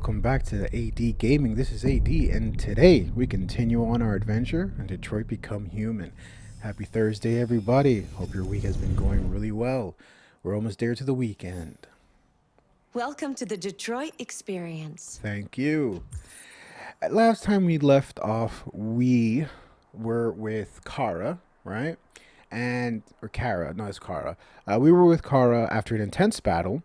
Welcome back to AD Gaming. This is AD and today we continue on our adventure in Detroit Become Human. Happy Thursday everybody. Hope your week has been going really well. We're almost there to the weekend. Welcome to the Detroit Experience. Thank you. Last time we left off, we were with Kara, right? And or Kara, no, it's Kara. Uh, we were with Kara after an intense battle,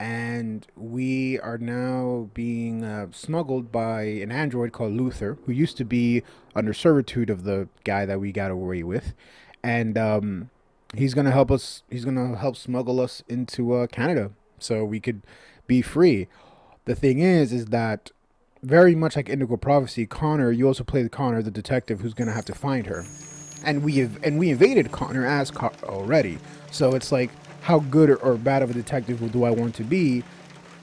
and we are now being uh, smuggled by an android called Luther, who used to be under servitude of the guy that we got away with, and um, he's gonna help us. He's gonna help smuggle us into uh, Canada so we could be free. The thing is, is that very much like Indigo Prophecy, Connor, you also play the Connor, the detective, who's gonna have to find her, and we have and we invaded Connor as Car- already. So it's like, how good or, bad of a detective do I want to be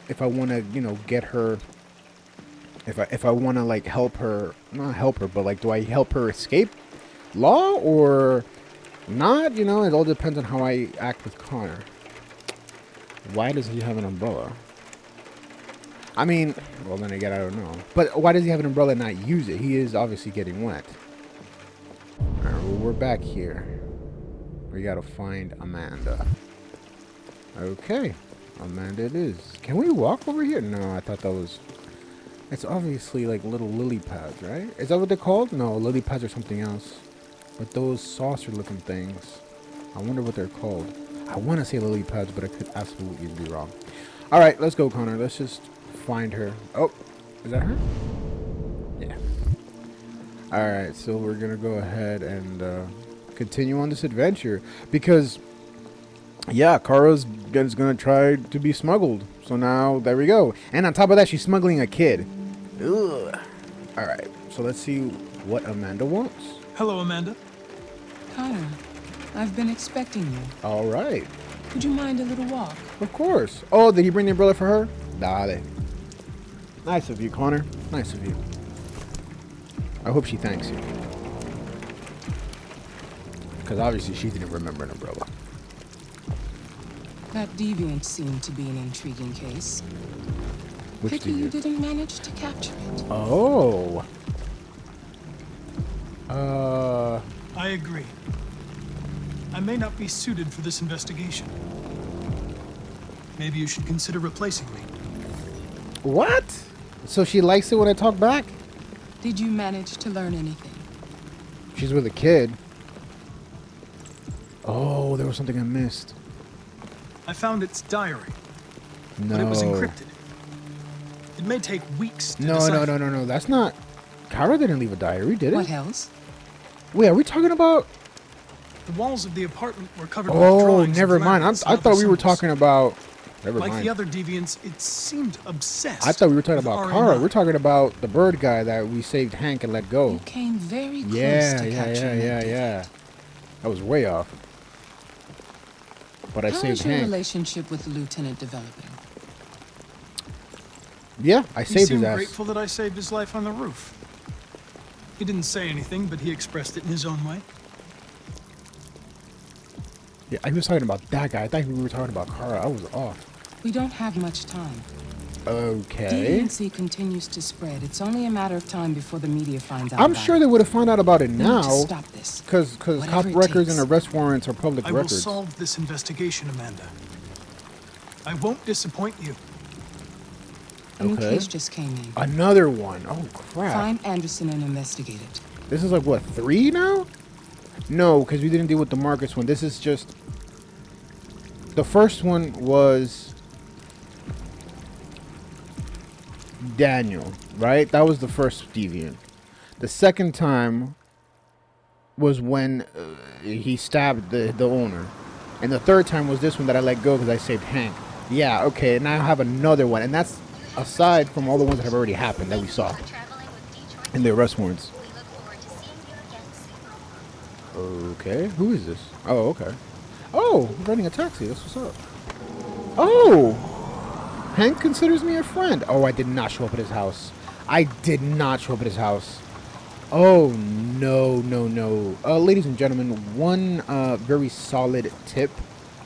if I want to, you know, get her? If I if I want to like help her, not help her, but like, do I help her escape law or not? You know, it all depends on how I act with Connor. Why does he have an umbrella? I mean, well then again, I don't know. But why does he have an umbrella and not use it? He is obviously getting wet. Alright, well, we're back here. We gotta find Amanda. Okay, Amanda it is. Can we walk over here? No, I thought that was... It's obviously like little lily pads, right? Is that what they're called? No, lily pads are something else. But those saucer looking things, I wonder what they're called. I want to say lily pads, but I could absolutely be wrong. All right, let's go, Connor. Let's just find her. Oh, is that her? Yeah. All right, so we're gonna go ahead and uh, continue on this adventure because, yeah, Kara's is gonna try to be smuggled. So now there we go. And on top of that, she's smuggling a kid. Ugh. All right, so let's see what Amanda wants. Hello, Amanda. Connor, I've been expecting you. All right. Would you mind a little walk? Of course. Oh, did he bring the umbrella for her? Dale. Nice of you, Connor. Nice of you. I hope she thanks you. Because obviously she didn't remember an umbrella. That deviant seemed to be an intriguing case. Which Pity do you you? didn't manage to capture it. Oh. Uh. I agree. I may not be suited for this investigation. Maybe you should consider replacing me. What? So she likes it when I talk back? Did you manage to learn anything? She's with a kid. Oh, there was something I missed. I found its diary, No. but it was encrypted. It may take weeks to No, no, decipher. no, no, no. That's not. Kara didn't leave a diary, did it? What else? Wait, are we talking about? The walls of the apartment were covered with Oh, drawings of never mind. I'm, I thought we were talking about. Never Like mind. the other deviants, it seemed obsessed. I thought we were talking about Kara. We're talking about the bird guy that we saved Hank and let go. You came very close Yeah, to yeah, yeah, capturing yeah, yeah. That was way off. But I deviant. How saved is your Hank. relationship with the lieutenant developing? Yeah, I He saved his seemed ass. grateful that I saved his life on the roof. He didn't say anything, but he expressed it in his own way. Yeah, I was talking about that guy. I thought we were talking about Kara. I was off. We don't have much time. Okay. Deviancy continues to spread. It's only a matter of time before the media finds out I'm about sure it. they would have found out about it We need now. to stop this. Because because cop Whatever it records and arrest warrants are public I will records. solve this investigation, Amanda. I won't disappoint you. A new Okay. case just came in. Another one. Oh crap. Find Anderson and investigate it. This is like what three now? No, because we didn't deal with the Markus one. This is just the first one was Daniel, right? That was the first deviant. The second time was when uh, he stabbed the the owner, and the third time was this one that I let go because I saved Hank. Yeah, okay, and I have another one, and that's aside from all the ones that have already happened that we saw in the arrest warrants. Okay, who is this? Oh, okay. Oh, I'm renting a taxi. That's what's up. Oh, Hank considers me a friend. Oh, I did not show up at his house. I did not show up at his house. Oh no, no, no. Uh, ladies and gentlemen, one uh, very solid tip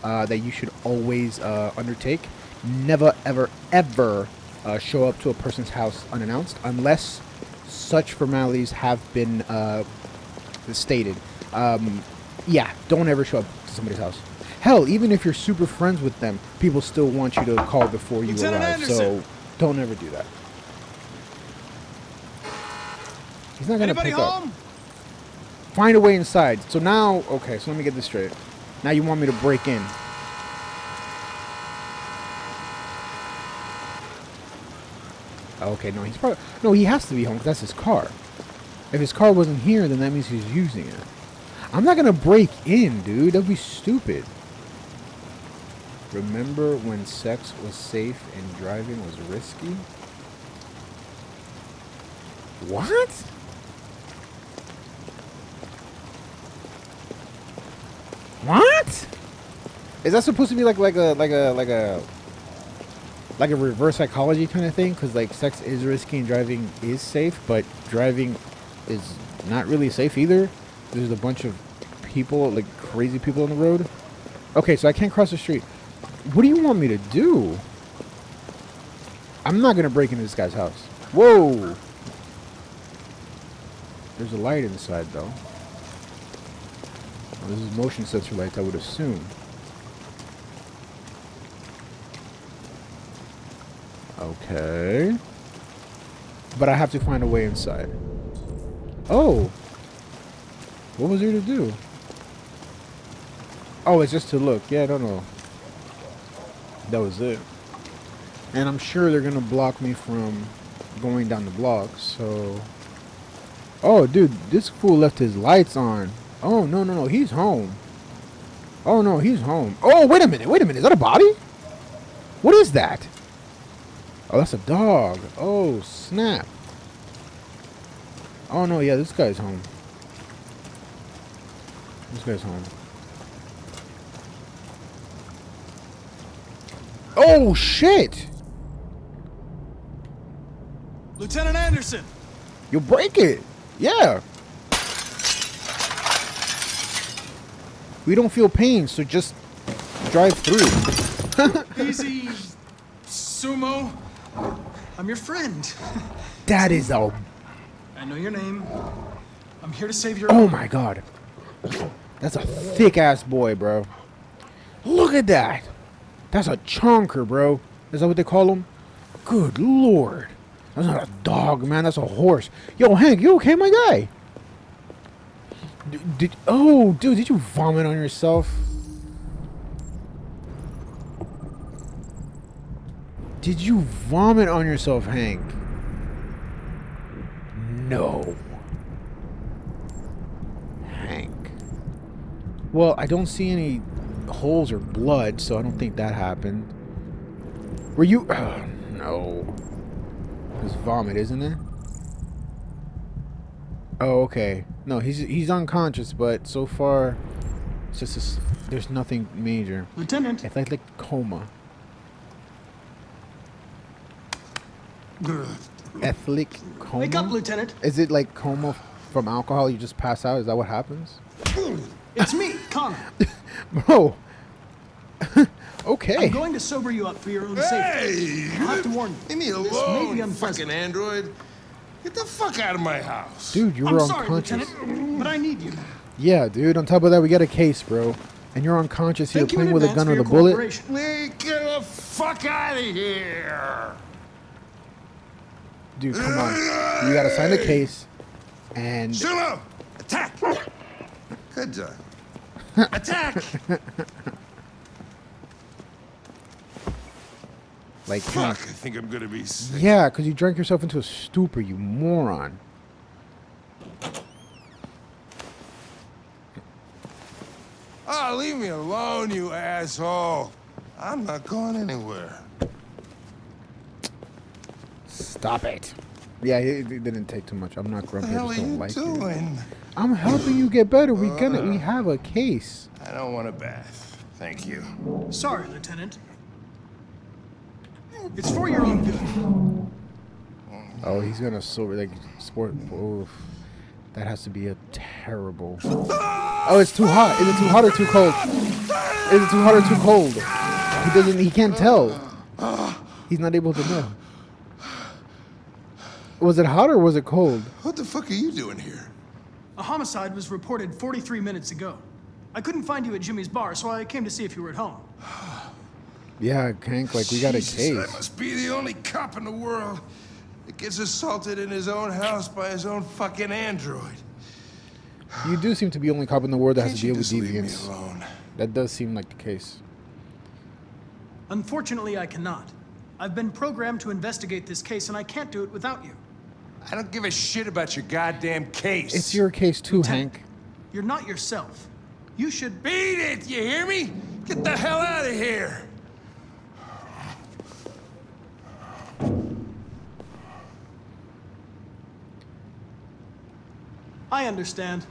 uh, that you should always uh, undertake: never, ever, ever uh, show up to a person's house unannounced unless such formalities have been uh, stated. Um, yeah, don't ever show up to somebody's house. Hell, even if you're super friends with them, people still want you to call before you Lieutenant arrive. So don't ever do that. He's not gonna Anybody pick up. Find a way inside. So now, okay, so let me get this straight. Now you want me to break in. Okay, no, he's probably no. He has to be home because that's his car. If his car wasn't here, then that means he's using it. I'm not gonna break in, dude. That'd be stupid. Remember when sex was safe and driving was risky? What? What? Is that supposed to be like like a like a like a like a reverse psychology kind of thing? Because like sex is risky and driving is safe, but driving is not really safe either. There's a bunch of people, like crazy people on the road. Okay, so I can't cross the street. What do you want me to do? I'm not gonna break into this guy's house. Whoa! There's a light inside though. Oh, this is motion sensor lights, I would assume. Okay. But I have to find a way inside. Oh! What was there to do? Oh, it's just to look. Yeah, I don't know. That was it. And I'm sure they're gonna block me from going down the block, so... Oh, dude, this fool left his lights on. Oh, no, no, no, he's home. Oh, no, he's home. Oh, wait a minute, wait a minute. Is that a body? What is that? Oh, that's a dog. Oh, snap. Oh, no, yeah, this guy's home. This guy's home. Oh, shit! Lieutenant Anderson! You break it. Yeah. We don't feel pain, so just drive through. Easy, Sumo. I'm your friend. That is a. I know your name. I'm here to save your. Oh my god. That's a thick ass boy, bro. Look at that. That's a chonker, bro. Is that what they call them? Good lord. That's not a dog, man. That's a horse. Yo, Hank, you okay, my guy? Did, oh, dude, did you vomit on yourself? Did you vomit on yourself, Hank? No. Hank. Well, I don't see any holes or blood, so I don't think that happened. Were you? Oh, no. It's vomit, isn't it? Oh, okay. No, he's he's unconscious, but so far, it's just a there's nothing major. Lieutenant. It's like like coma. Ethnic coma. Wake up, Lieutenant. Is it like coma from alcohol? You just pass out. Is that what happens? It's me, Connor. Bro. okay. I'm going to sober you up for your own safety. Hey! I'll have to warn you. Leave me This may alone, be fucking android. Get the fuck out of my house. Dude, you I'm were sorry, unconscious. Lieutenant, but I need you. Yeah, dude. On top of that, we got a case, bro. And you're unconscious here Thank you in playing with a gun for or your the bullet. cooperation. Lee, get the fuck out of here. Dude, come on. You gotta sign the case. And Sumo, attack. Good job. Uh, attack. like. Hmm. Fuck, I think I'm gonna be sick. Yeah, because you drank yourself into a stupor, you moron. Oh, leave me alone, you asshole. I'm not going anywhere. Stop it. Yeah, it, it didn't take too much. I'm not What grumpy. the I hell are just don't you like you. doing? I'm helping you get better. We gonna we uh, have a case. I don't want a bath. Thank you. Sorry, Lieutenant. It's for your own good. Oh, he's gonna sort like sport. Oof. That has to be a terrible. Oh, it's too hot. Is it too hot or too cold? Is it too hot or too cold? He doesn't. He can't tell. He's not able to know. Was it hot or was it cold? What the fuck are you doing here? A homicide was reported 43 minutes ago. I couldn't find you at Jimmy's bar, so I came to see if you were at home. Yeah, Hank, like we got a Jesus, case. I must be the only cop in the world that gets assaulted in his own house by his own fucking android. You do seem to be the only cop in the world that has Can't to deal with just deviants. alone? That does seem like the case. Unfortunately, I cannot. I've been programmed to investigate this case, and I can't do it without you. I don't give a shit about your goddamn case. It's your case too, Lieutenant, Hank. You're not yourself. You should Beat it, you hear me? Get the hell out of here! I understand.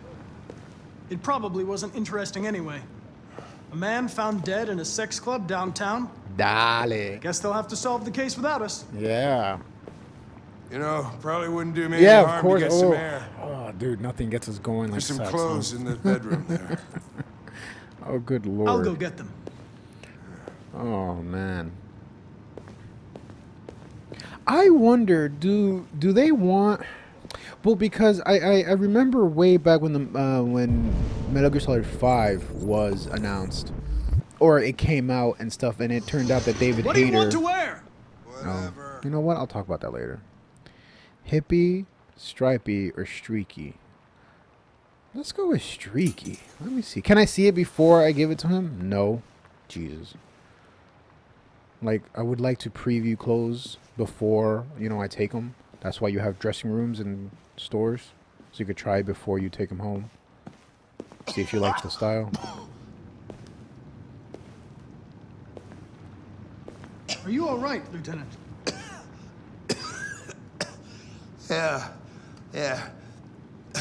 It probably wasn't interesting anyway. A man found dead in a sex club downtown. Dale. Guess they'll have to solve the case without us. Yeah. You know, probably wouldn't do me any Yeah, of harm course. to get some Oh. air. oh, dude, nothing gets us going like There's some sex, huh? clothes in the bedroom there. Oh, good lord. I'll go get them. Oh man. I wonder, do do they want? Well, because I, I, I remember way back when the uh, when Metal Gear Solid Five was announced, or it came out and stuff, and it turned out that David What do you want to wear? Whatever. You know what? I'll talk about that later. Hippie, stripy, or streaky? Let's go with streaky. Let me see. Can I see it before I give it to him? No. Jesus. Like, I would like to preview clothes before, you know, I take them. That's why you have dressing rooms and stores. So you could try before you take them home. See if you like the style. Are you all right, Lieutenant? Yeah, yeah.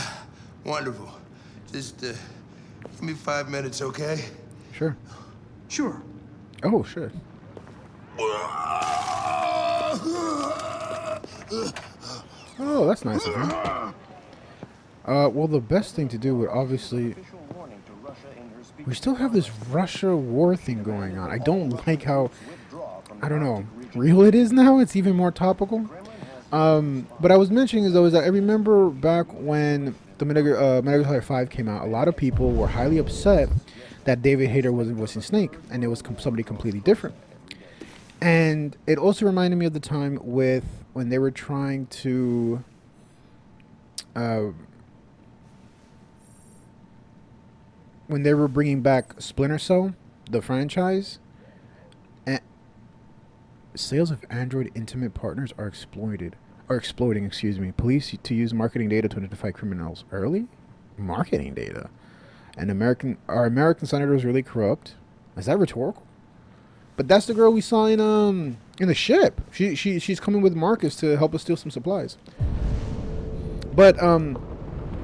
Wonderful. Just uh, give me five minutes, okay? Sure. Sure. Oh, shit. Oh, that's nice of him. Uh, well, the best thing to do would obviously. We still have this Russia war thing going on. I don't like how. I don't know. Real it is now. It's even more topical. Um, but I was mentioning though is that I remember back when the Metal uh, Metal Gear Solid 5 came out, a lot of people were highly upset that David Hayter wasn't voicing Snake, and it was com- somebody completely different. And it also reminded me of the time with when they were trying to. Uh, when they were bringing back Splinter Cell, the franchise, sales of Android Intimate Partners are exploited, are exploding. Excuse me. Police to use marketing data to identify criminals early. Marketing data, and American are American senators really corrupt? Is that rhetorical? But that's the girl we saw in um in the ship. She she she's coming with Markus to help us steal some supplies. But um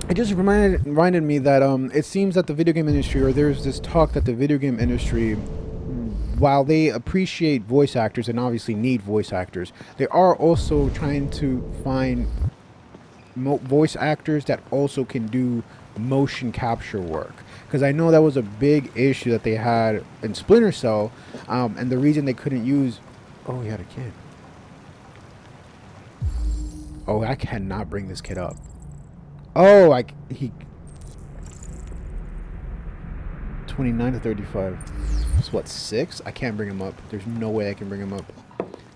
it just reminded reminded me that um it seems that the video game industry or there's this talk that the video game industry while they appreciate voice actors and obviously need voice actors, they are also trying to find voice actors that also can do motion capture work. Because I know that was a big issue that they had in Splinter Cell, um, and the reason they couldn't use. Oh, he had a kid. Oh, I cannot bring this kid up. Oh, c- he. 29 to 35. It's what, six? I can't bring him up. There's no way I can bring him up.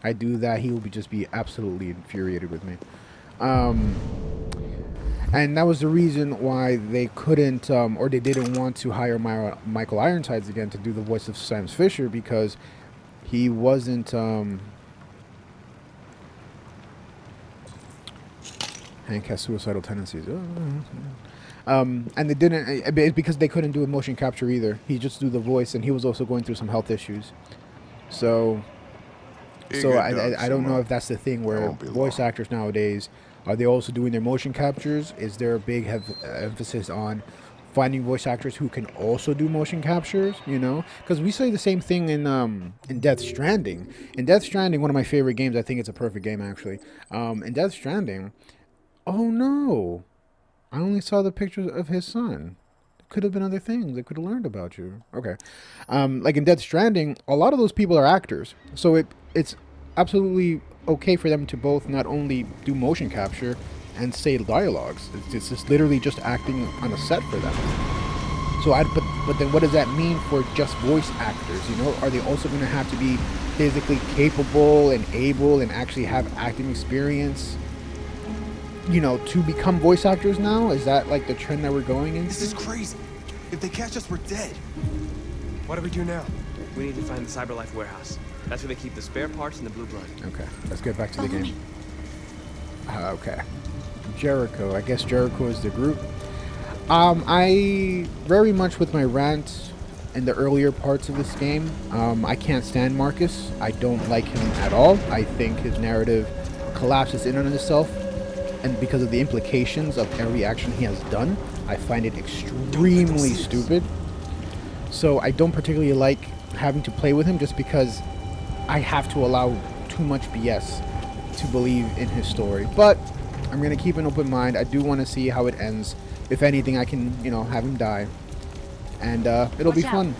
I do that, he will be just be absolutely infuriated with me. Um, and that was the reason why they couldn't, um, or they didn't want to hire My- Michael Ironsides again to do the voice of Sam Fisher because he wasn't. Um, Hank has suicidal tendencies. Um, and they didn't it's because they couldn't do a motion capture either. He just do the voice, and he was also going through some health issues. So, so I, I, I don't know if that's the thing where voice long. actors nowadays are they also doing their motion captures? Is there a big hev- uh, emphasis on finding voice actors who can also do motion captures? You know, because we say the same thing in um, in Death Stranding. In Death Stranding, one of my favorite games. I think it's a perfect game actually. Um, in Death Stranding, oh no, I only saw the pictures of his son. Could have been other things. I could have learned about you. Okay, um, like in Death Stranding, a lot of those people are actors, so it it's absolutely okay for them to both not only do motion capture and say dialogues. It's, it's just literally just acting on a set for them. So I but but then what does that mean for just voice actors? You know, are they also going to have to be physically capable and able and actually have acting experience? You know, to become voice actors now? Is that like the trend that we're going in? This is crazy. If they catch us, we're dead. What do we do now? We need to find the Cyberlife warehouse. That's where they keep the spare parts and the blue blood. Okay, let's get back to the Follow game. me. Uh, okay. Jericho. I guess Jericho is the group. Um, I very much with my rant in the earlier parts of this game. Um, I can't stand Markus. I don't like him at all. I think his narrative collapses in on itself, and because of the implications of every action he has done, I find it extremely stupid. So I don't particularly like having to play with him just because I have to allow too much BS to believe in his story. But I'm gonna keep an open mind. I do want to see how it ends. If anything, I can, you know, have him die, and uh, it'll be out. fun.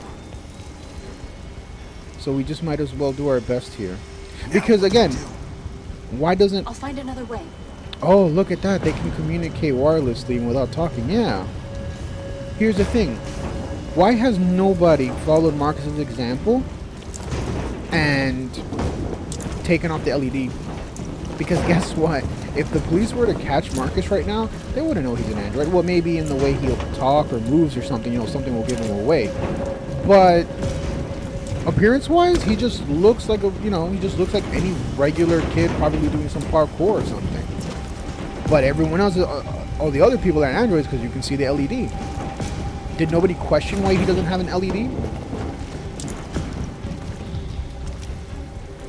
So we just might as well do our best here, because again, why doesn't? I'll find another way. Oh, look at that! They can communicate wirelessly and without talking. Yeah. Here's the thing. Why has nobody followed Markus's example and taken off the LED? Because guess what? If the police were to catch Markus right now, they wouldn't know he's an android. Well, maybe in the way he'll talk or moves or something, you know, something will give him away. But appearance-wise, he just looks like a, you know, he just looks like any regular kid probably doing some parkour or something. But everyone else, uh, all the other people are androids because you can see the LED. Did nobody question why he doesn't have an LED?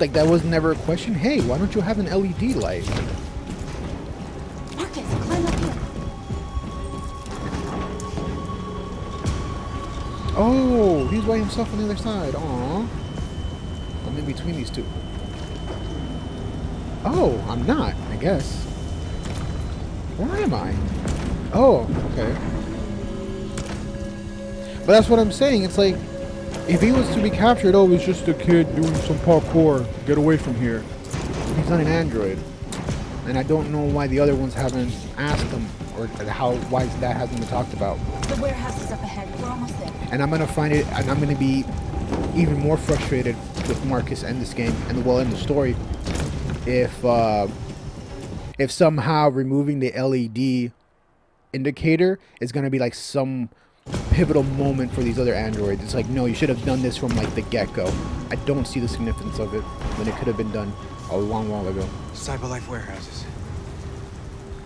Like that was never a question. Hey, why don't you have an LED light? Markus, climb up here. Oh, he's by himself on the other side. Aw. I'm in between these two. Oh, I'm not, I guess. Where am I? Oh, okay. But that's what I'm saying. It's like, if he was to be captured, oh, he's just a kid doing some parkour. Get away from here. He's not an android. And I don't know why the other ones haven't asked him, or how why that hasn't been talked about The warehouse is up ahead. We're almost there. and I'm gonna find it, and I'm gonna be even more frustrated with Markus and this game, and the well, in the story, if uh, if somehow removing the LED indicator is gonna be like some pivotal moment for these other androids. It's like, no, you should have done this from like the get-go. I don't see the significance of it when it could have been done a long while ago. Cyberlife warehouses.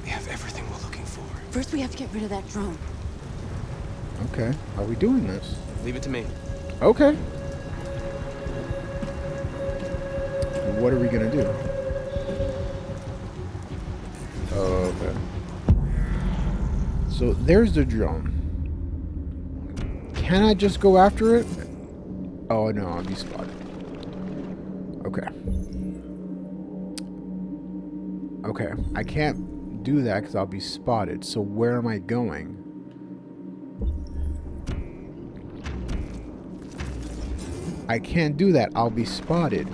We have everything we're looking for. First, we have to get rid of that drone. Okay, are we doing this? Leave it to me. Okay. What are we gonna do? Oh, okay. So there's the drone. Can I just go after it? Oh no, I'll be spotted. Okay. Okay, I can't do that because I'll be spotted. So where am I going? I can't do that. I'll be spotted.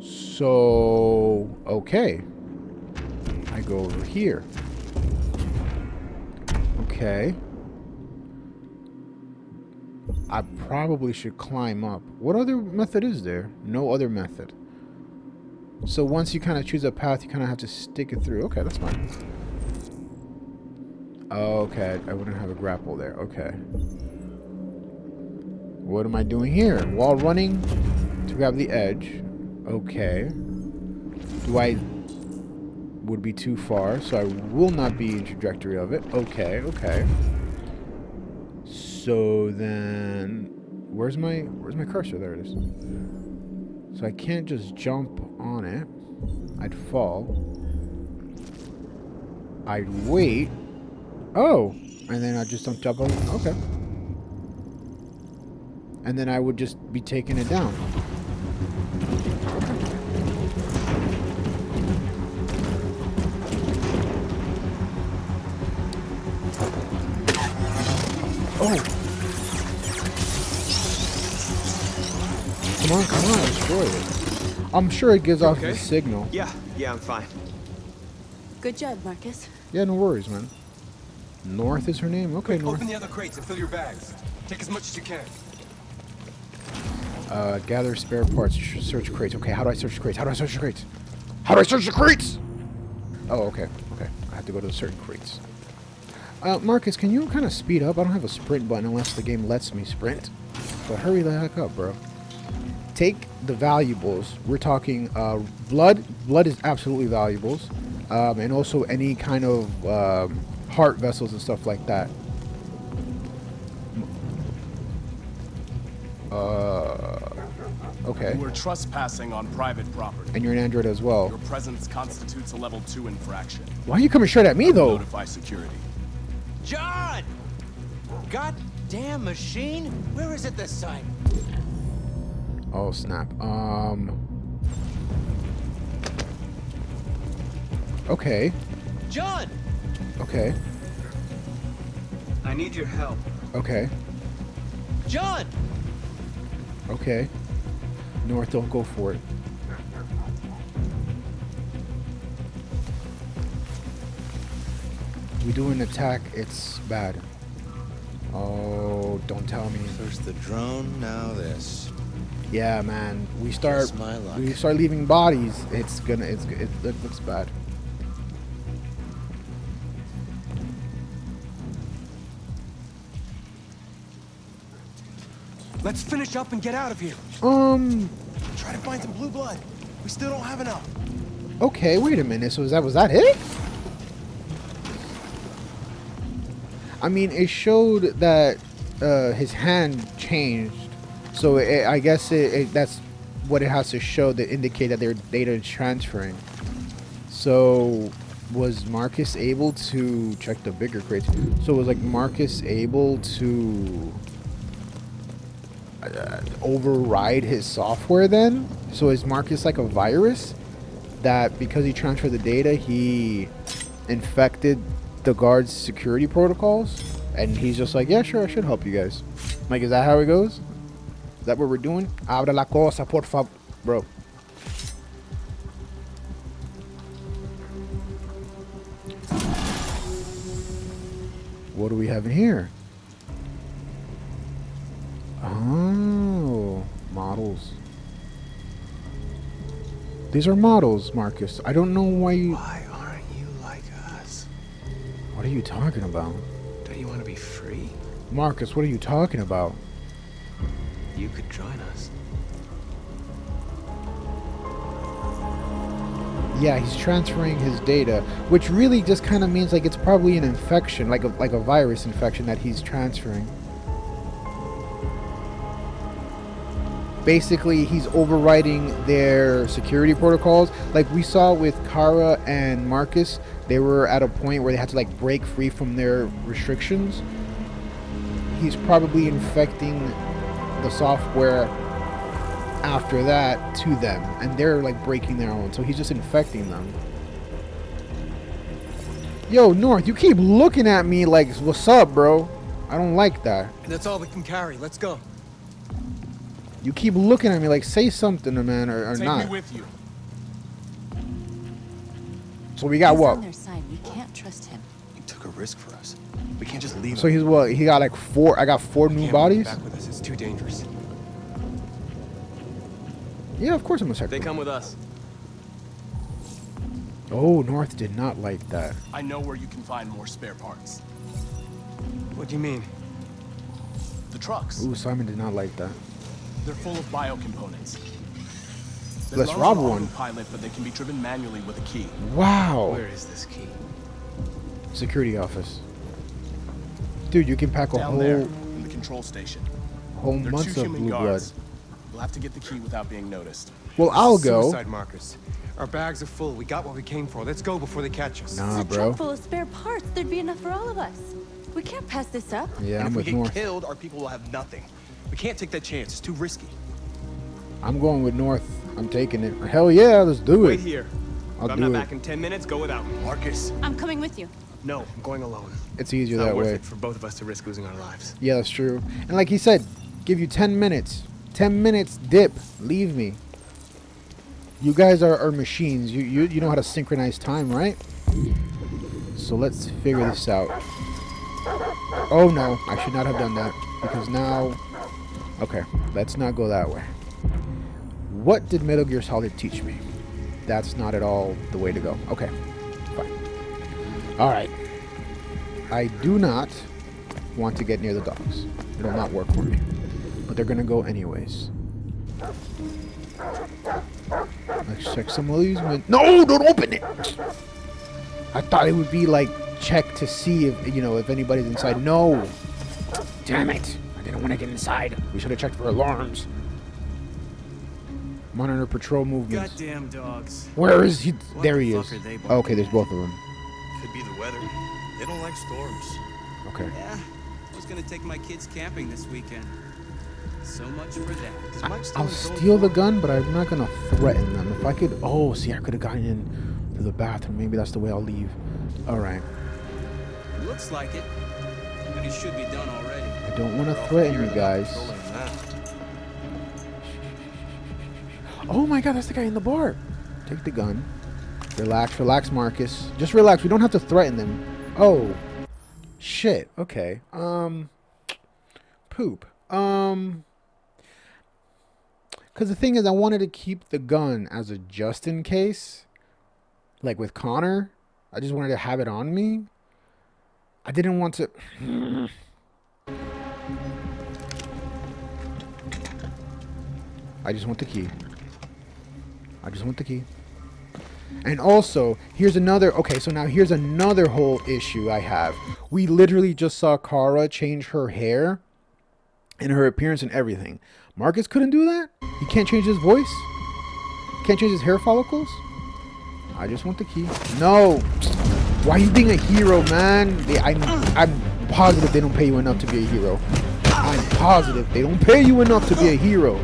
So, okay. I go over here. Okay. I probably should climb up. What other method is there? No other method. So once you kind of choose a path, you kind of have to stick it through. Okay, that's fine. Okay, I wouldn't have a grapple there. Okay. What am I doing here? While running to grab the edge. Okay. Do I would be too far, so I will not be in trajectory of it. Okay, okay. So then where's my where's my cursor? There it is. So I can't just jump on it. I'd fall. I'd wait. Oh, and then I just don't jump on. Okay. And then I would just be taking it down. Oh! Come on, come on, destroy it. I'm sure it gives off okay? the signal. Yeah, yeah, I'm fine. Good job, Markus. Yeah, no worries, man. North is her name. Okay, North. Open the other crates and fill your bags. Take as much as you can. Uh, gather spare parts. Search crates. Okay, how do I search crates? How do I search the crates? How do I search the crates? Oh, okay. Okay. I have to go to the certain crates. Uh, Markus, can you kind of speed up? I don't have a sprint button unless the game lets me sprint. But hurry the heck up, bro. Take the valuables. We're talking uh, blood. Blood is absolutely valuables. Um, and also any kind of um, heart vessels and stuff like that. Uh, okay. You are trespassing on private property. And you're an android as well. Your presence constitutes a level 2 infraction. Why are you coming straight at me, though? Notify security. John! Goddamn machine! Where is it this time? Oh, snap. Um. Okay. John! Okay. I need your help. Okay. John! Okay. North, don't go for it. We do an attack, it's bad. Oh, don't tell me. First the drone, now this. Yeah, man. We start. Just my luck. We start leaving bodies. It's gonna. It's. It, it looks bad. Let's finish up and get out of here. Um. Try to find some blue blood. We still don't have enough. Okay. Wait a minute. So is that was that it? I mean, it showed that uh, his hand changed. So it, I guess it, it, that's what it has to show to indicate that their data is transferring. So was Markus able to check the bigger crates? So was like Markus able to uh, override his software then? So is Markus like a virus that because he transferred the data, he infected the guard's security protocols? And he's just like, yeah, sure, I should help you guys. Like, is that how it goes? Is that what we're doing? Abra la cosa, por favor. Bro. What do we have in here? Oh, models. These are models, Markus. I don't know why you... Why are you talking about? Don't you want to be free? Markus, what are you talking about? You could join us. Yeah, he's transferring his data, which really just kind of means like it's probably an infection, like a like a virus infection that he's transferring. Basically, he's overriding their security protocols. Like we saw with Kara and Markus, they were at a point where they had to like break free from their restrictions. He's probably infecting the software after that to them and they're like breaking their own so he's just infecting them yo north you keep looking at me like what's up bro i don't like that That's all we can carry. Let's go. You keep looking at me like say something man or, or Take not me with you. so we got He's what on their side. We can't trust him. You took a risk for us. We can't just leave so him. he's what he got like four i got four new Can't bring bodies Back with us. It's too dangerous. yeah of course i'm gonna check They come with us. oh north did not like that I know where you can find more spare parts. What do you mean? The trucks. ooh simon did not like that They're full of biocomponents. They Let's run rob on one. Autopilot, but they can be driven manually with a key. wow Where is this key? security office dude you can pack a Down whole there, in the control station. whole They're months of human blue blood. We'll have to get the key without being noticed. well i'll go Suicide markers. Our bags are full. We got what we came for. Let's go before they catch us. Nah, it's a bro. truck full of spare parts. There'd be enough for all of us. We can't pass this up. Yeah, and I'm if we get North. killed, our people will have nothing. We can't take that chance. It's too risky. I'm going with North. I'm taking it. Hell yeah, let's do Wait it. here. I'll if I'm do not it. back in 10 minutes, go without me. Markus. I'm coming with you. No, I'm going alone. It's easier Not that worth way. it for both of us to risk losing our lives. Yeah, that's true. And like he said, give you 10 minutes. 10 minutes, dip. Leave me. You guys are, are machines. You, you you know how to synchronize time, right? So let's figure this out. Oh no, I should not have done that because now. Okay, let's not go that way. What did Metal Gear Solid teach me? That's not at all the way to go. Okay, fine. All right. I do not want to get near the dogs. It'll not work for me. But they're gonna go anyways. Let's check some of these. No, don't open it. I thought it would be like check to see if you know if anybody's inside. No. Damn it! I didn't want to get inside. We should have checked for alarms. Monitor patrol movements. Goddamn dogs. Where is he? What there the he is. Oh, okay, there's both of them. Could be the weather. They don't like storms. Okay. Yeah, I was gonna take my kids camping this weekend. So much for that. Is I, I'll steal the gun, but I'm not gonna threaten them. If I could, oh, see, I could have gotten in through the bathroom. Maybe that's the way I'll leave. All right. Looks like it. But it should be done already. I don't want to threaten you guys. Oh my God, that's the guy in the bar. Take the gun. Relax, relax, Markus. Just relax. We don't have to threaten them. Oh, shit. Okay. Um, poop. Um. Because the thing is, I wanted to keep the gun as a just in case. Like with Connor. I just wanted to have it on me. I didn't want to. I just want the key. I just want the key. And also, here's another. Okay, so now here's another whole issue I have. We literally just saw Kara change her hair and her appearance and everything. Markus couldn't do that? He can't change his voice? Can't change his hair follicles? I just want the key. No! Why are you being a hero, man? They, I'm, I'm positive they don't pay you enough to be a hero. I'm positive they don't pay you enough to be a hero.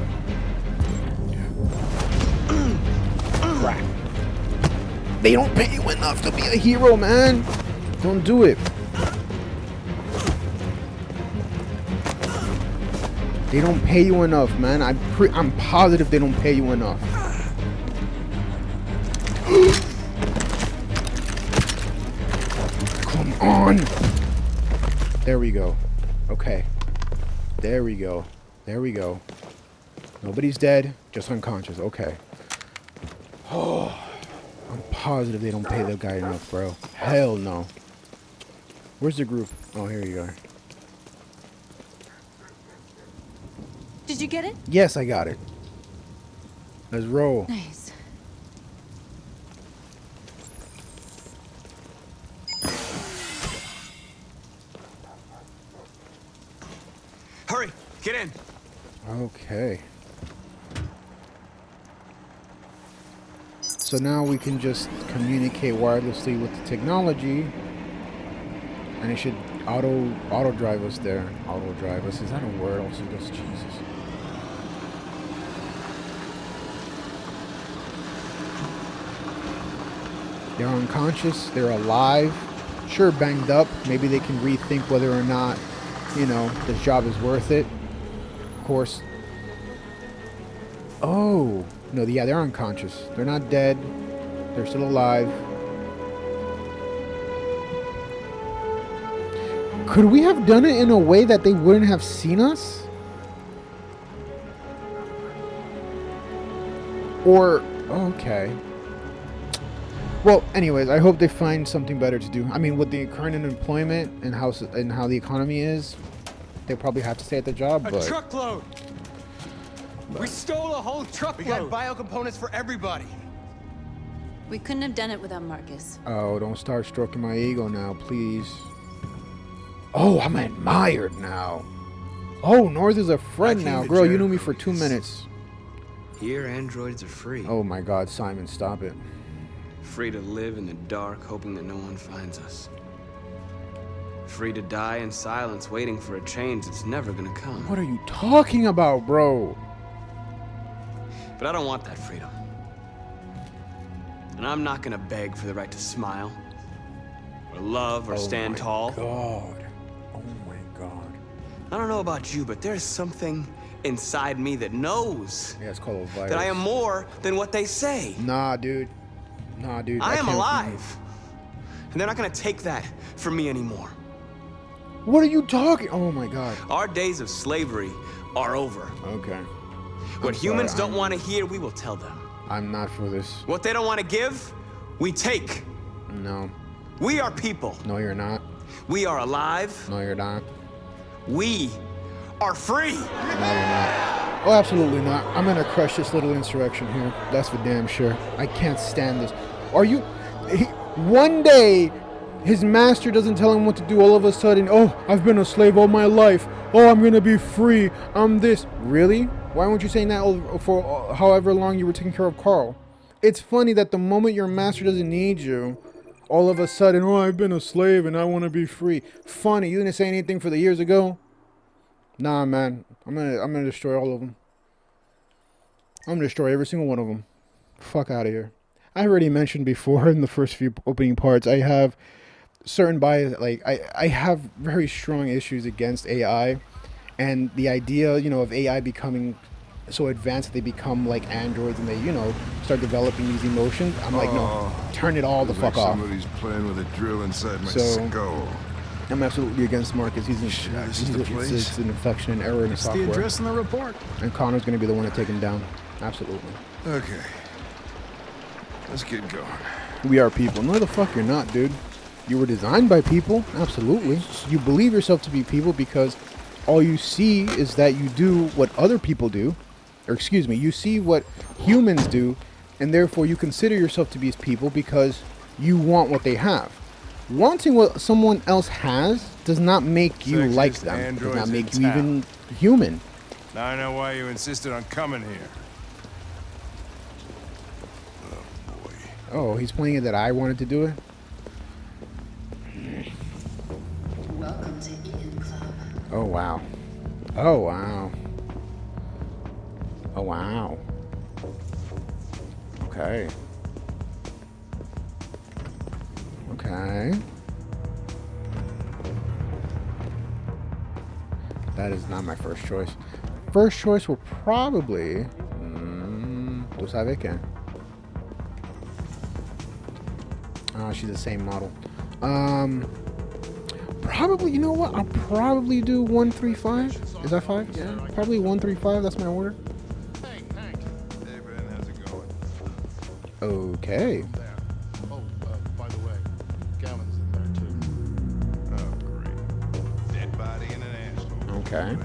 They don't pay you enough to be a hero, man. Don't do it. They don't pay you enough, man. I'm I'm positive they don't pay you enough. Come on. There we go. Okay. There we go. There we go. Nobody's dead, just unconscious. Okay. Oh, I'm positive they don't pay that guy enough, bro. Hell no. Where's the group? Oh, here you are. Did you get it? Yes, I got it. Let's roll. Nice. Hurry, get in. Okay. So now we can just communicate wirelessly with the technology. And it should auto auto drive us there. Auto drive us. Is that a word? Also just Jesus. They're unconscious. They're alive. Sure, banged up. Maybe they can rethink whether or not, you know, this job is worth it. Of course. Oh no, yeah, they're unconscious. They're not dead. They're still alive. Could we have done it in a way that they wouldn't have seen us? Or okay. Well, anyways, I hope they find something better to do. I mean, with the current unemployment and how and how the economy is, they probably have to stay at the job. A But truckload. We stole a whole truckload. We got bio components for everybody. We couldn't have done it without Markus. oh, don't start stroking my ego now, please. Oh, I'm admired now. Oh, North is a friend now, girl. You knew me for two minutes. Here, androids are free. Oh my God, Simon, stop it. Free to live in the dark, hoping that no one finds us. Free to die in silence, waiting for a change that's never gonna come. What are you talking about, bro? But I don't want that freedom. And I'm not gonna beg for the right to smile, or love, or oh stand tall. God. Oh my God. I don't know about you, but there's something inside me that knows Yeah, it's called a virus. that I am more than what they say. Nah, dude. Nah, dude. I am can't- alive. And they're not gonna take that from me anymore. What are you talking? Oh my god. Our days of slavery are over. Okay. What humans don't want to hear, we will tell them. I'm not for this. What they don't want to give, we take. No. We are people. No, you're not. We are alive. No, you're not. We are free. No, you're not. Oh, absolutely not. I'm gonna crush this little insurrection here. That's for damn sure. I can't stand this. Are you? He, one day, his master doesn't tell him what to do. All of a sudden, oh, I've been a slave all my life. Oh, I'm gonna be free. I'm this. Really? Why weren't you saying that for however long you were taking care of Carl? It's funny that the moment your master doesn't need you, all of a sudden, oh, I've been a slave and I want to be free. Funny. You didn't say anything for the years ago. Nah, man. I'm gonna I'm gonna destroy all of them. I'm gonna destroy every single one of them. Fuck out of here. I already mentioned before in the first few opening parts. I have certain bias. Like I I have very strong issues against AI, and the idea you know of AI becoming so advanced that they become like androids and they you know start developing these emotions. I'm like no, Oh. turn it all the Feels like fuck off. Somebody's playing with a drill inside my So- skull. I'm absolutely against Markus. He's, an, Sure, this he's the a- it's, place. it's an infection and error in the It's the software. address in the report. And Connor's gonna be the one to take him down. Absolutely. Okay. Let's get going. We are people. No, the fuck you're not, dude. You were designed by people. Absolutely. You believe yourself to be people because all you see is that you do what other people do. Or excuse me, you see what humans do, and therefore you consider yourself to be as people because you want what they have. Wanting what someone else has does not make you Sexiest like them. Does not make you town. even human. Now I know why you insisted on coming here. Oh, he's playing it that I wanted to do it? Welcome to Eden Club. Oh wow. Oh wow. Oh wow. Okay. Okay. That is not my first choice. First choice will probably. Mm, tú qué? Oh, she's the same model. Um. Probably, you know what? I'll probably do 135. Is that five? Yeah. Probably 135. That's my order. Hey, Ben, how's it going? Okay. Oh, uh, by the way, Gavin's in there too. Oh, great. Dead body and an asshole. Okay.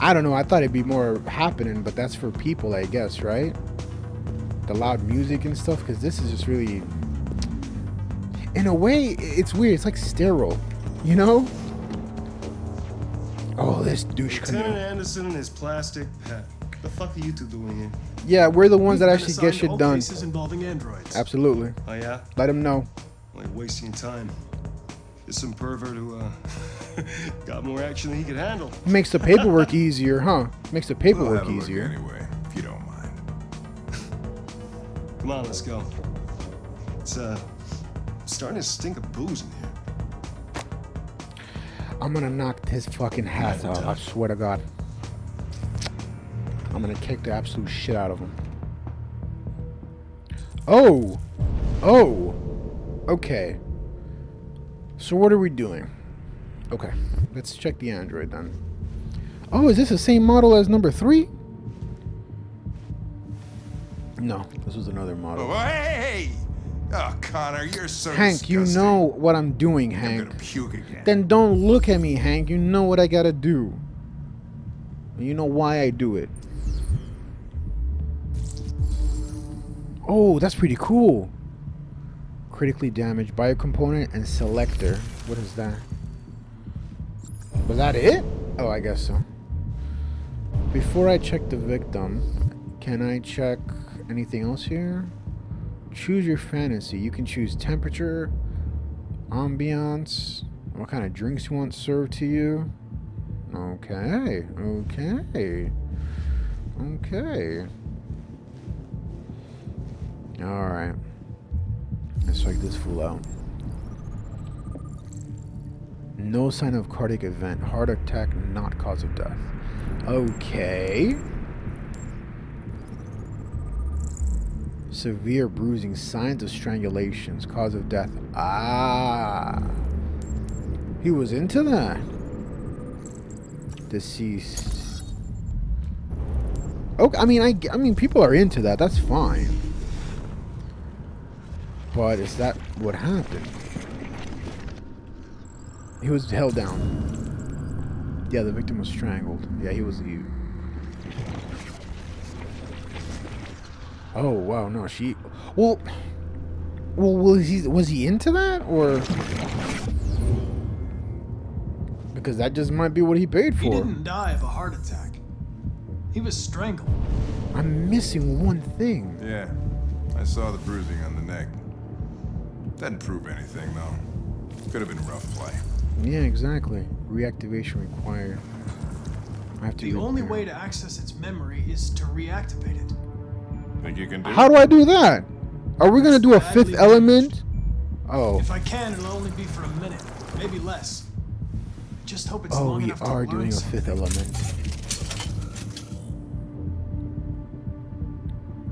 I don't know. I thought it'd be more happening, but that's for people, I guess, right? The loud music and stuff, because this is just really. In a way, it's weird. It's like sterile, you know? Oh, this douche Lieutenant canoe. Anderson and his plastic pet. The fuck are you two doing here? Yeah, we're the ones that We've actually get assigned shit all done. Cases involving androids. Absolutely. Oh yeah? Let them know. Like wasting time. There's some pervert who uh, got more action than he could handle. Makes the paperwork easier, huh? Makes the paperwork We'll paperwork have a easier. anyway, if you don't mind. Come on, let's go. It's uh starting to stink of booze in here. I'm gonna knock his fucking hat off. I swear to God. I'm gonna kick the absolute shit out of him. Oh! Oh! Okay. So what are we doing? Okay. Let's check the Android then. Oh, is this the same model as number three? No, this was another model. Oh, hey! Oh, Connor, you're so Hank, you know what I'm doing, I'm Hank. gonna puke again. Then don't look at me, Hank. You know what I gotta do. And you know why I do it. Oh, that's pretty cool. Critically damaged bio component and selector. What is that? Was that it? Oh, I guess so. Before I check the victim, can I check anything else here? Choose your fantasy. You can choose temperature, ambiance, what kind of drinks you want served to you. Okay, okay, okay. All right. Let's check this fool out. No sign of cardiac event. Heart attack not cause of death. Okay. Severe bruising, signs of strangulations, cause of death. Ah. He was into that. Deceased. Okay, I mean, I, I mean, people are into that. That's fine. But is that what happened? He was held down. Yeah, the victim was strangled. Yeah, he was the. Oh wow, no, she. Well, well, was he was he into that or? Because that just might be what he paid for. He didn't die of a heart attack. He was strangled. I'm missing one thing. Yeah, I saw the bruising on the neck. Doesn't prove anything, though. Could have been rough play. Yeah, exactly. Reactivation required. I have to. The re- only way to access its memory is to reactivate it. Think you can do How do I do that? Are we gonna do a fifth element? Oh. If I can, it'll only be for a minute, maybe less. Just hope it's Oh, long we enough to are learn doing a fifth element.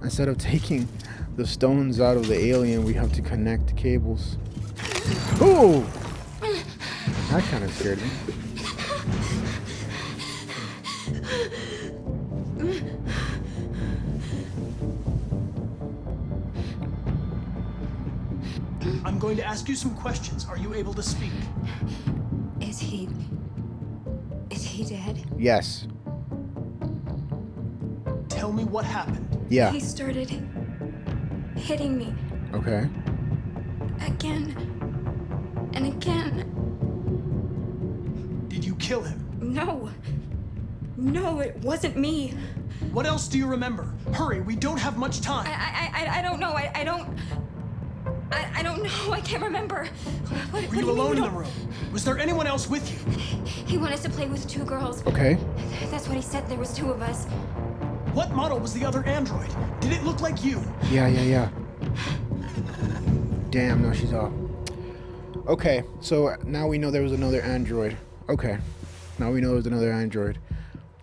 Instead of taking the stones out of the alien, we have to connect cables. Oh! That kind of scared me. Going to ask you some questions. Are you able to speak? Is he. Is he dead? Yes. Tell me what happened. Yeah. He started hitting me Okay. again and again. Did you kill him? No. No, it wasn't me. What else do you remember? Hurry, we don't have much time. I I, I, I don't know. I, I don't. I, I don't know. I can't remember. What, what Were do you mean alone in the room? Was there anyone else with you? He wanted us to play with two girls. Okay. That's what he said. There was two of us. What model was the other android? Did it look like you? Yeah, yeah, yeah. Damn, no, she's off. Okay, so now we know there was another android. Okay. Now we know there was another android.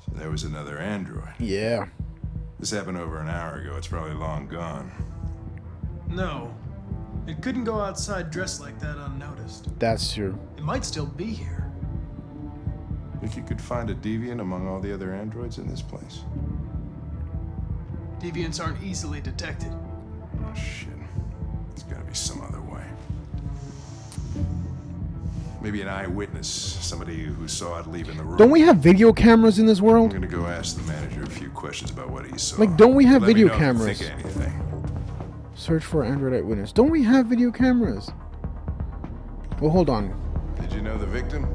So there was another android. Yeah. This happened over an hour ago. It's probably long gone. No. It couldn't go outside dressed like that unnoticed. That's true. It might still be here. Think you could find a deviant among all the other androids in this place? Deviants aren't easily detected. Oh, shit. There's gotta be some other way. Maybe an eyewitness, somebody who saw it leaving the room. Don't we have video cameras in this world? I'm gonna go ask the manager a few questions about what he saw. Like, don't we have Let me video know if you cameras? Think of anything. Search for Android eyewitness. Don't we have video cameras? Well, hold on. Did you know the victim?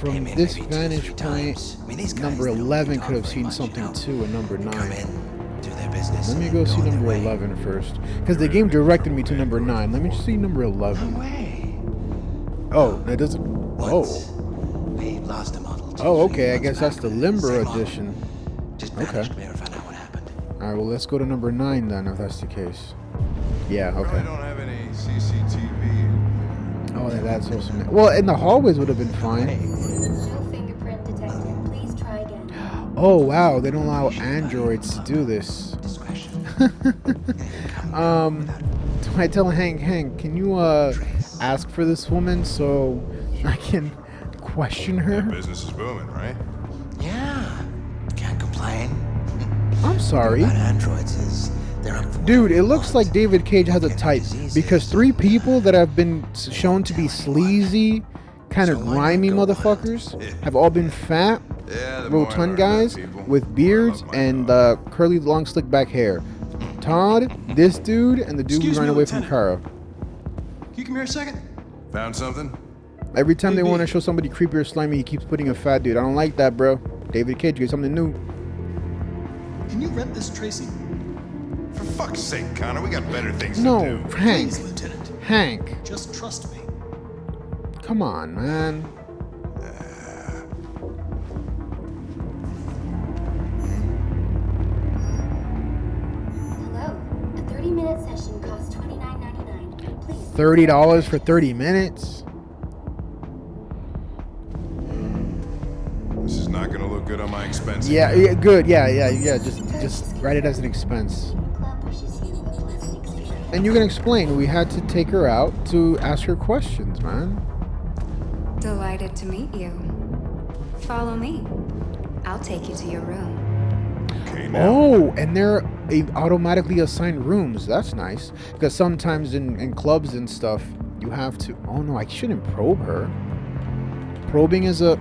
From this vantage point, number 11 could have seen something too, and number 9. Let me go see number 11 first. Because the game directed me to number 9. Let me just see number 11. Oh, that doesn't. Oh. Lost a model. Oh, okay. I guess that's the Limber edition. Okay. Alright, well, let's go to number 9 then, if that's the case. Yeah, Probably okay. don't have any CCTV. Oh, yeah, that's also. Well, in the hallways would have been fine. Fingerprint detected. Please try again. Oh wow, they don't allow androids to do this. um, do I tell Hank, Hank, can you uh ask for this woman so I can question her? Business is booming, right? Sorry. Androids is they're up for Dude, it looks like David Cage has a type because three people that have been shown to be sleazy, kind of grimy motherfuckers have all been fat, Yeah, the more I rotund guys with beards and uh, curly, long, slick back hair. Todd, this dude, and the dude who Excuse ran me, away from Lieutenant. Kara. Can you come here a second? Found something? Every time they want to show somebody creepy or slimy, he keeps putting a fat dude. I don't like that, bro. David Cage, get something new. Can you rent this, Tracy? For fuck's sake, Connor, we got better things No, to do. No, Hank. Please, Lieutenant. Hank, Just trust me. come on, man. Hello. A 30-minute session costs $29.99. Please. Thirty dollars for thirty minutes. Expense. Yeah, yeah, good. Yeah, yeah, yeah. Just, just write it as an expense. And you can explain. We had to take her out to ask her questions, man. Delighted to meet you. Follow me. I'll take you to your room. Okay, Oh, and they're automatically assigned rooms. That's nice. Because sometimes in, in clubs and stuff, you have to. Oh no, I shouldn't probe her. Probing is a.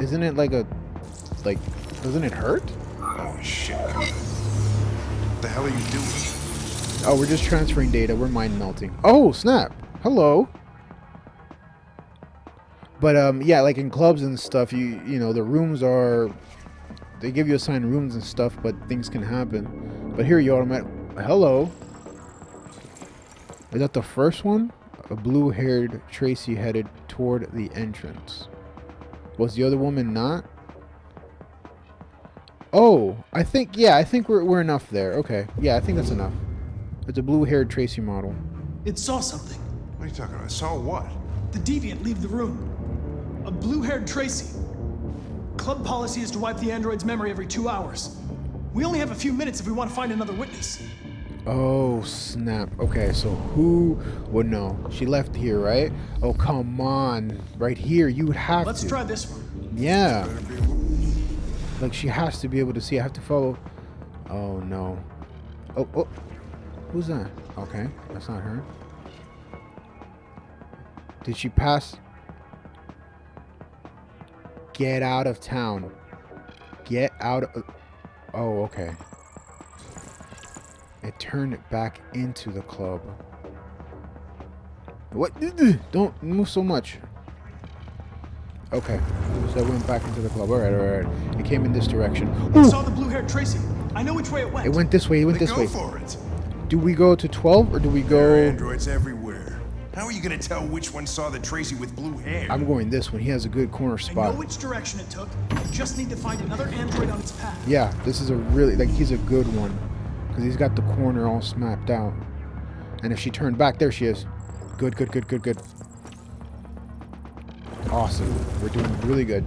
Isn't it like a. Like, doesn't it hurt? Oh shit. What the hell are you doing? Oh, we're just transferring data. We're mind melting. Oh, snap. Hello. But um, yeah, like in clubs and stuff, you you know the rooms are, they give you assigned rooms and stuff, but things can happen. But here you automatic. Hello. Is that the first one? A blue-haired Tracy headed toward the entrance. Was the other woman not? Oh, I think yeah, I think we're we're enough there. Okay, yeah, I think that's enough. It's a blue-haired Tracy model. It saw something. What are you talking about? Saw what? The deviant leave the room. A blue-haired Tracy. Club policy is to wipe the android's memory every two hours. We only have a few minutes if we want to find another witness. Oh snap. Okay, so who would know? She left here, right? Oh come on, right here. You would have to- Let's try this one. Yeah. Like she has to be able to see. I have to follow. Oh no. Oh oh. Who's that? Okay, that's not her. Did she pass? Get out of town. Get out of. Oh, okay. It turned it back into the club. What? Don't move so much. Okay. So it went back into the club. Alright, alright, alright. It came in this direction. Ooh! saw the blue-haired Tracy. I know which way it went. It went this way. It went Then this go way. for it. Do we go to 12 or do we go. There are androids everywhere. How are you gonna tell which one saw the Tracy with blue hair? I'm going this one. He has a good corner spot. I know which direction it took. I just need to find another android on its path. Yeah, this is a really... Like, he's a good one. Because he's got the corner all smapped out. And if she turned back, there she is. Good, good, good, good, good. Awesome. We're doing really good.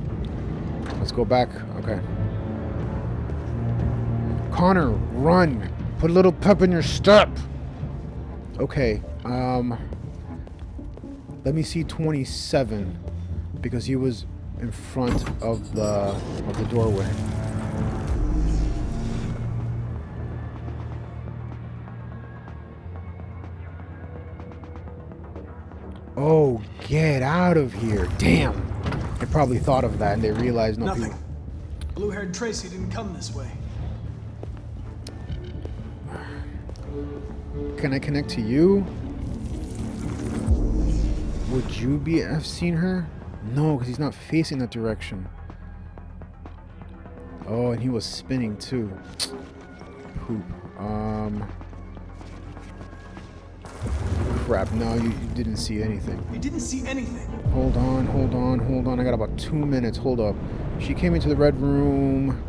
Let's go back. Okay. Connor, run. Put a little pep in your step. Okay. Um. Let me see 27 because he was in front of the of the doorway. Oh, get out of here. Damn. They probably thought of that and they realized no Nothing. people. Blue-haired Tracy didn't come this way. Can I connect to you? Would you be have seen her? No, because he's not facing that direction. Oh, and he was spinning too. Poop. Um. Crap. No, you, you didn't see anything. You didn't see anything. Hold on, hold on, hold on. I got about two minutes. Hold up. She came into the red room.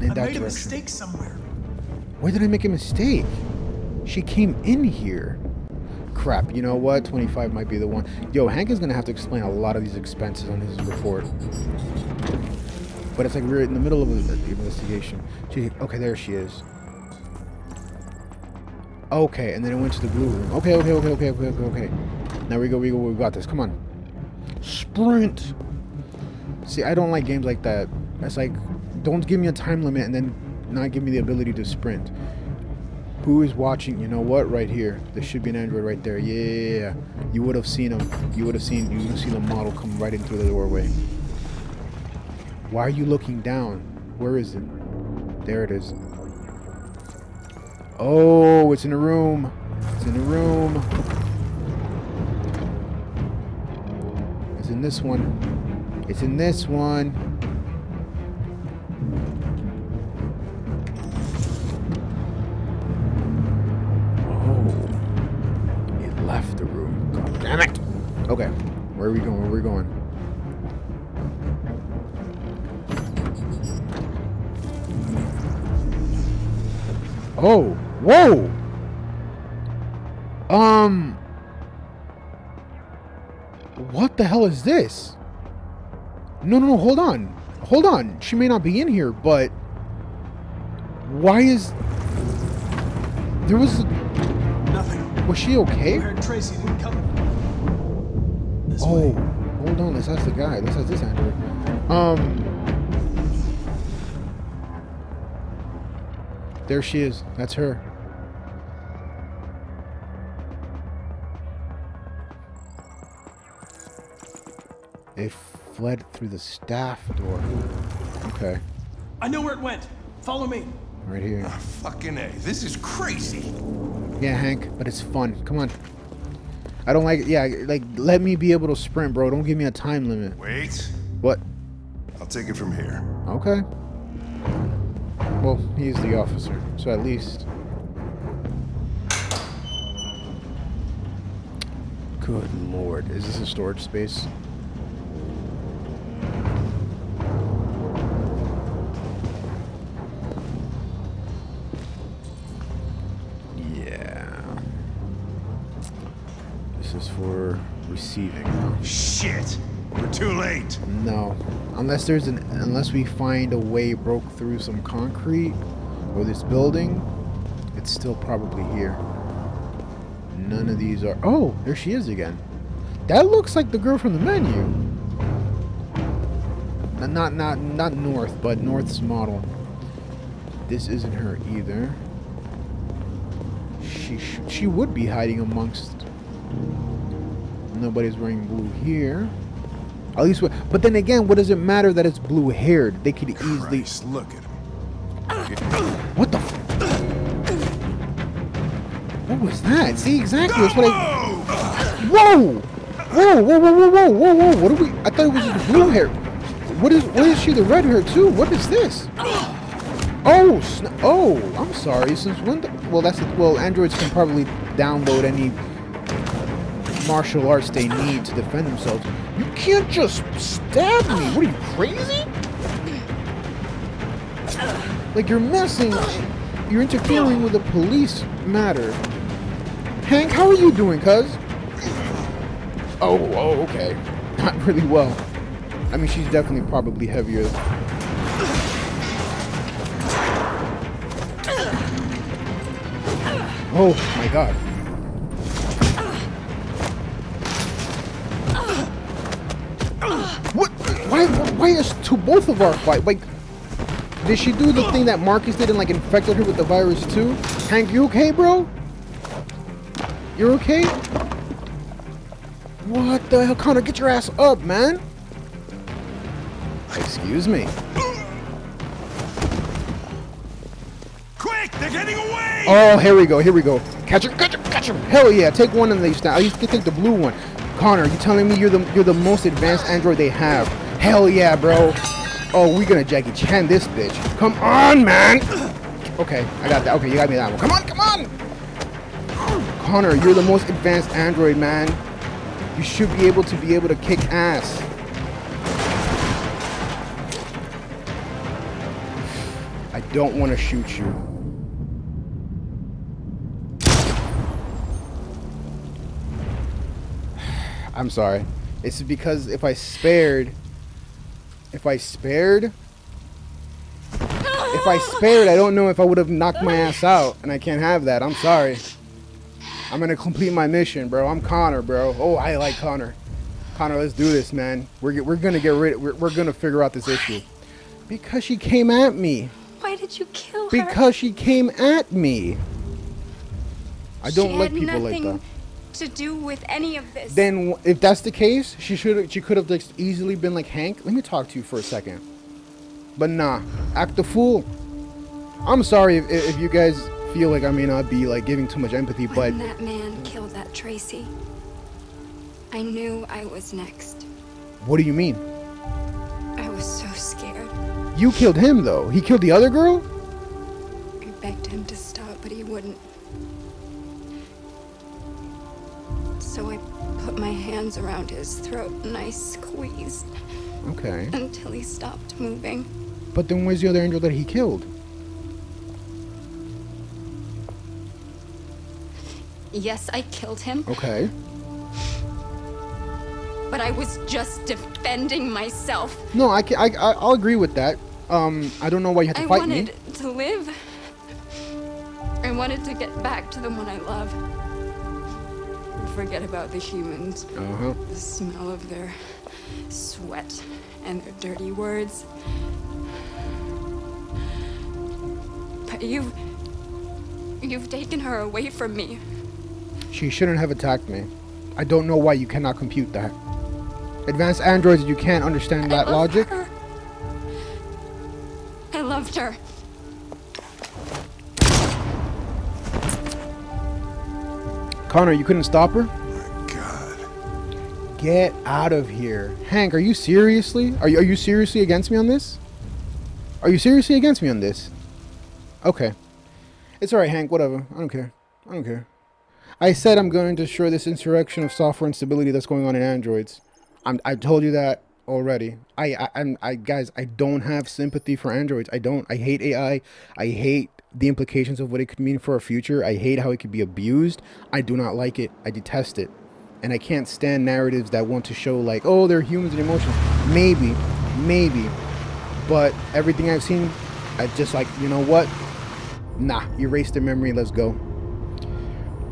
In I that made a mistake somewhere. Where did I make a mistake? She came in here. Crap, you know what? 25 might be the one. Yo, Hank is going to have to explain a lot of these expenses on his report. But it's like we're in the middle of an investigation. She, okay, there she is. Okay, and then it went to the blue room. Okay, okay, okay, okay, okay, okay, okay. Now we go, we go, we got this. Come on. Sprint! See, I don't like games like that. It's like, don't give me a time limit and then not give me the ability to sprint. Who is watching? You know what? Right here. There should be an android right there. Yeah. You would have seen him. You would have seen, you would have seen the model come right in through the doorway. Why are you looking down? Where is it? There it is. Oh, it's in a room. It's in a room. It's in this one. It's in this one. Oh. It left the room. God damn it. Okay. Where are we going? Where are we going? Oh, whoa. Um, what the hell is this? No, no, no. Hold on. Hold on. She may not be in here, but why is there was Nothing. was she okay? Tracy didn't come. Oh, hold on. Let's ask the guy. Let's ask this android. Um, there she is. That's her. It fled through the staff door. Okay, I know where it went. Follow me. right here. Ah, fucking A. This is crazy. Yeah, Hank, but it's fun. Come on. I don't like. Yeah, like let me be able to sprint, bro. Don't give me a time limit. Wait. What? I'll take it from here. Okay. Well, he's the officer, so at least. Good lord, is this a storage space? Receiving. Shit. We're too late. No, unless there's an unless we find a way broke through some concrete or this building, it's still probably here. None of these are. Oh, there she is again. That looks like the girl from the menu. Not not not North, but North's model. This isn't her either. She sh she would be hiding amongst. Nobody's wearing blue here. At least, but then again, what does it matter that it's blue haired? They could easily. look at him. What the? F- what was that? See exactly. That's what I. Whoa! Whoa! Whoa! Whoa! Whoa! Whoa! Whoa! Whoa! What are we? I thought it was just blue hair. What is? What is she? The red hair too? What is this? Oh! Oh! I'm sorry. Since when? The, well, that's well. Androids can probably download any martial arts they need to defend themselves. You can't just stab me. What are you crazy? Like you're messing. You're interfering with a police matter. Hank, how are you doing, cuz? Oh, oh, okay. Not really well. I mean, she's definitely probably heavier. Oh my god. Why? Why is to both of our fight? Like, did she do the thing that Markus did and like infected her with the virus too? Hank, you okay, bro? You're okay? What the hell, Connor? Get your ass up, man! Excuse me. Quick! They're getting away! Oh, here we go. Here we go. Catch her! Catch her! Catch her! Hell yeah! Take one and they stand. I used to take the blue one. Connor, you telling me you're the you're the most advanced android they have? Hell yeah, bro! Oh, we gonna Jackie Chan this bitch. Come on, man! Okay, I got that. Okay, you got me that one. Come on, come on! Connor, you're the most advanced android, man. You should be able to be able to kick ass. I don't want to shoot you. I'm sorry. It's because if I spared, if I spared, if I spared, I don't know if I would have knocked my ass out, and I can't have that. I'm sorry. I'm gonna complete my mission, bro. I'm Connor, bro. Oh, I like Connor. Connor, let's do this, man. We're we're gonna get rid. We're, we're gonna figure out this issue. Because she came at me. Why did you kill her? Because she came at me. I don't like people like that. To do with any of this. Then, if that's the case, she should she could have just easily been like Hank. Let me talk to you for a second. But nah, act the fool. I'm sorry if, if you guys feel like I may not be like giving too much empathy, but that man killed that Tracy, I knew I was next. what do you mean? I was so scared. You killed him though. He killed the other girl. I begged him to So I put my hands around his throat and I squeezed Okay. until he stopped moving. But then where's the other angel that he killed? Yes, I killed him, Okay. but I was just defending myself. No, I can. I, I I'll agree with that. Um, I don't know why you had to I fight me. I wanted to live. I wanted to get back to the one I love. Forget about the humans. Uh huh. The smell of their sweat and their dirty words. But you've. You've taken her away from me. She shouldn't have attacked me. I don't know why you cannot compute that. Advanced androids, you can't understand that logic. her. Connor, you couldn't stop her? My god. Get out of here. Hank, are you seriously? Are you, are you seriously against me on this? Are you seriously against me on this? Okay. It's alright, Hank, whatever. I don't care. I don't care. I said I'm going to destroy this insurrection of software instability that's going on in androids. I'm, I told you that already. I, I, I'm, I, guys, I don't have sympathy for androids. I don't. I hate AI. I hate the implications of what it could mean for our future. I hate how it could be abused. I do not like it. I detest it. And I can't stand narratives that want to show like, oh, they're humans and emotions. Maybe, maybe. But everything I've seen, I just like, you know what? Nah, erase the memory. Let's go.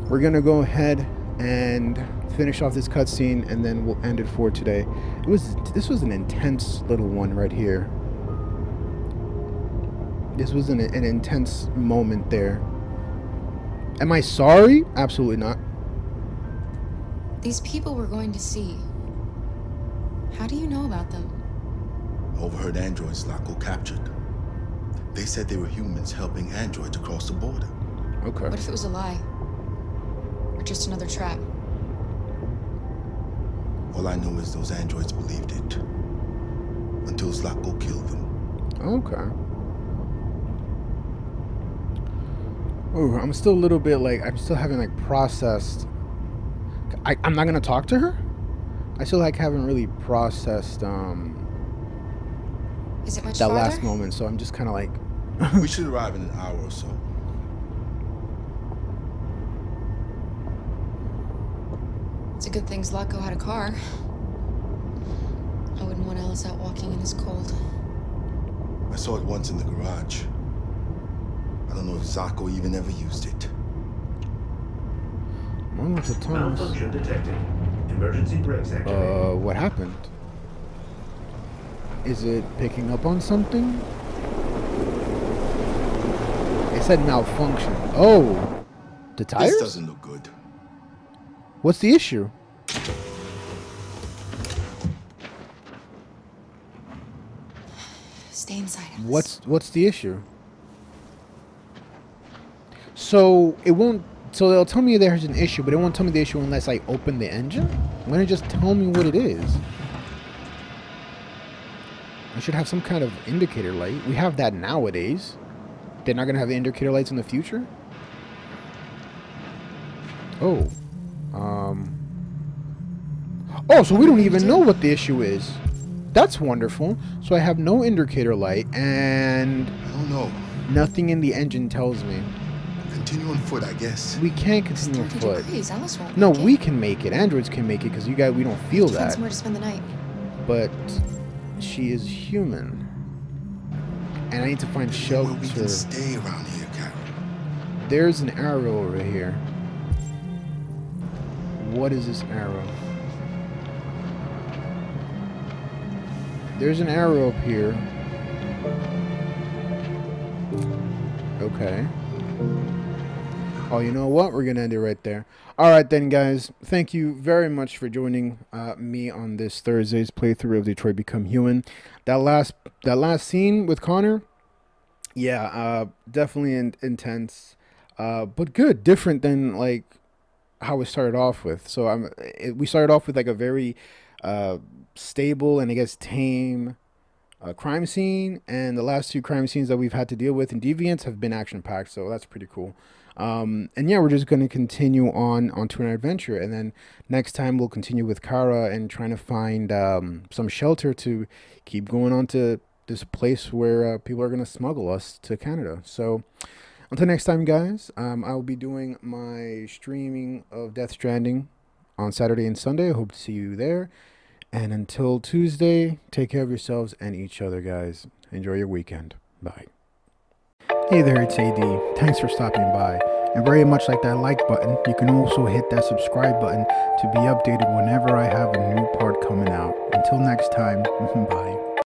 We're gonna go ahead and finish off this cutscene, and then we'll end it for today. It was this was an intense little one right here. This was an, an intense moment there. Am I sorry? Absolutely not. These people we're going to see. How do you know about them? Overheard androids Zlatko captured. They said they were humans helping androids across the border. Okay. What if it was a lie? Or just another trap? All I know is those androids believed it. Until Zlatko killed them. Okay. Oh, I'm still a little bit like I'm still having like processed. I, I'm not gonna talk to her. I still like haven't really processed um Is it much that farther? last moment, so I'm just kind of like we should arrive in an hour or so. It's a good thing Zlatko had a car. I wouldn't want Alice out walking in this cold. I saw it once in the garage. I don't know if Zlatko even ever used it. Moment of Thomas. Malfunction detected. Emergency brakes activated. Uh, what happened? Is it picking up on something? It said malfunction. Oh, the tires. This doesn't look good. What's the issue? Stay inside. What's what's the issue? So it won't. So they'll tell me there's an issue, but it won't tell me the issue unless I open the engine. Why don't you just tell me what it is? I should have some kind of indicator light. We have that nowadays. They're not gonna have the indicator lights in the future. Oh, um. Oh, so we don't even know what the issue is. That's wonderful. So I have no indicator light and I don't know. nothing in the engine tells me. Continue on foot, I guess. We can't continue on foot. degrees. Alice won't No, make it. we can make it. Androids can make it because you guys we don't feel Find that. somewhere to spend the night. But she is human, and I need to find We shelter. can stay around here, Carol. There's an arrow over here. What is this arrow? There's an arrow up here. Okay. Oh, you know what? We're going to end it right there. All right, then, guys. Thank you very much for joining uh, me on this Thursday's playthrough of Detroit Become Human. That last that last scene with Connor, yeah, uh, definitely in- intense, uh, but good, different than like how we started off with. So I'm it, we started off with like a very uh, stable and I guess tame uh, crime scene, and the last two crime scenes that we've had to deal with in Deviants have been action packed. So that's pretty cool. Um, and yeah, we're just going to continue on onto an adventure, and then next time we'll continue with Kara and trying to find um, some shelter to keep going on to this place where uh, people are going to smuggle us to Canada. So until next time, guys, um, I will be doing my streaming of Death Stranding on Saturday and Sunday. I hope to see you there. And until Tuesday, take care of yourselves and each other, guys. Enjoy your weekend. Bye. Hey there, it's AD. Thanks for stopping by. And very much like that like button, you can also hit that subscribe button to be updated whenever I have a new part coming out. Until next time, bye.